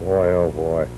Boy, oh boy.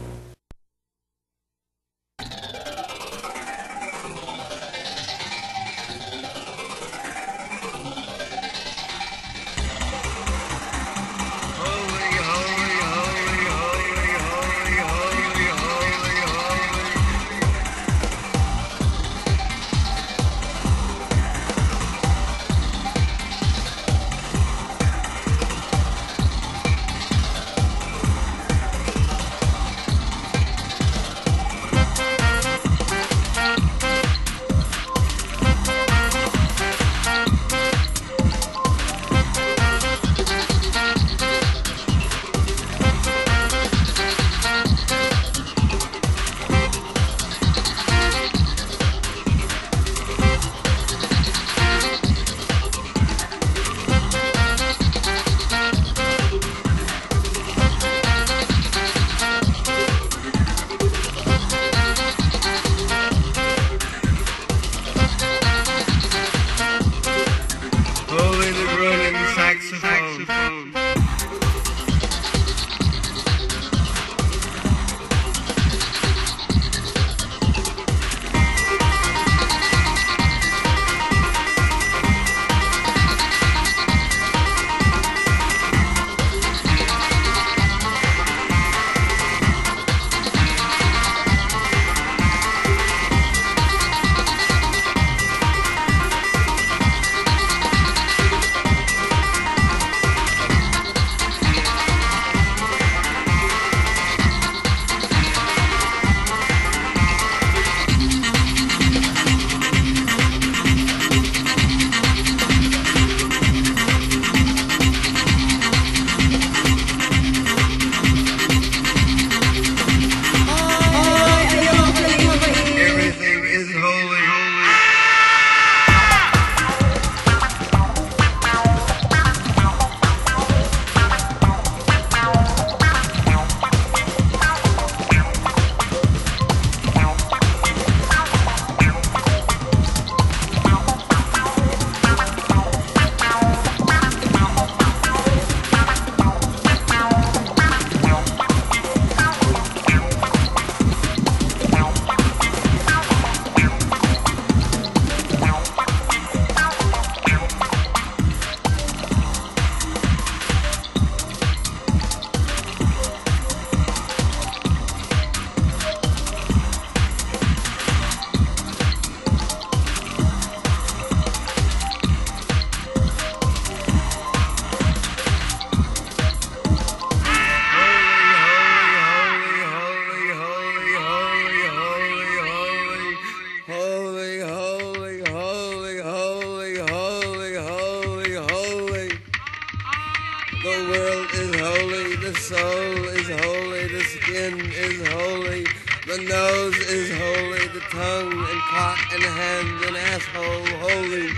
The soul is holy, the skin is holy, the nose is holy, the tongue and cock and hand and asshole holy.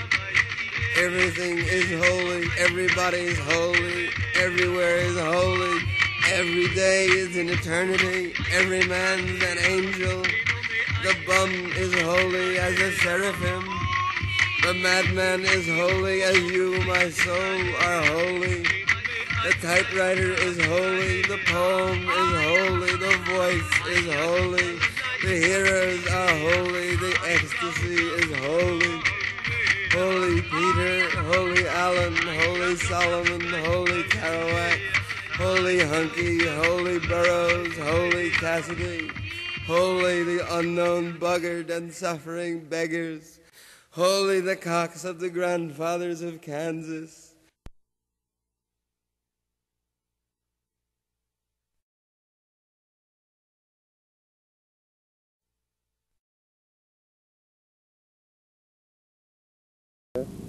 Everything is holy, everybody's holy, everywhere is holy, every day is an eternity, every man's an angel. The bum is holy as a seraphim. The madman is holy as you, my soul, are holy. The typewriter is holy, the poem is holy, the voice is holy, the hearers are holy, the ecstasy is holy. Holy Peter, Holy Allen, Holy Solomon, Holy Kerouac, Holy Hunky, Holy Burroughs, Holy Cassidy, Holy the unknown buggard and suffering beggars, Holy the cocks of the grandfathers of Kansas. Okay.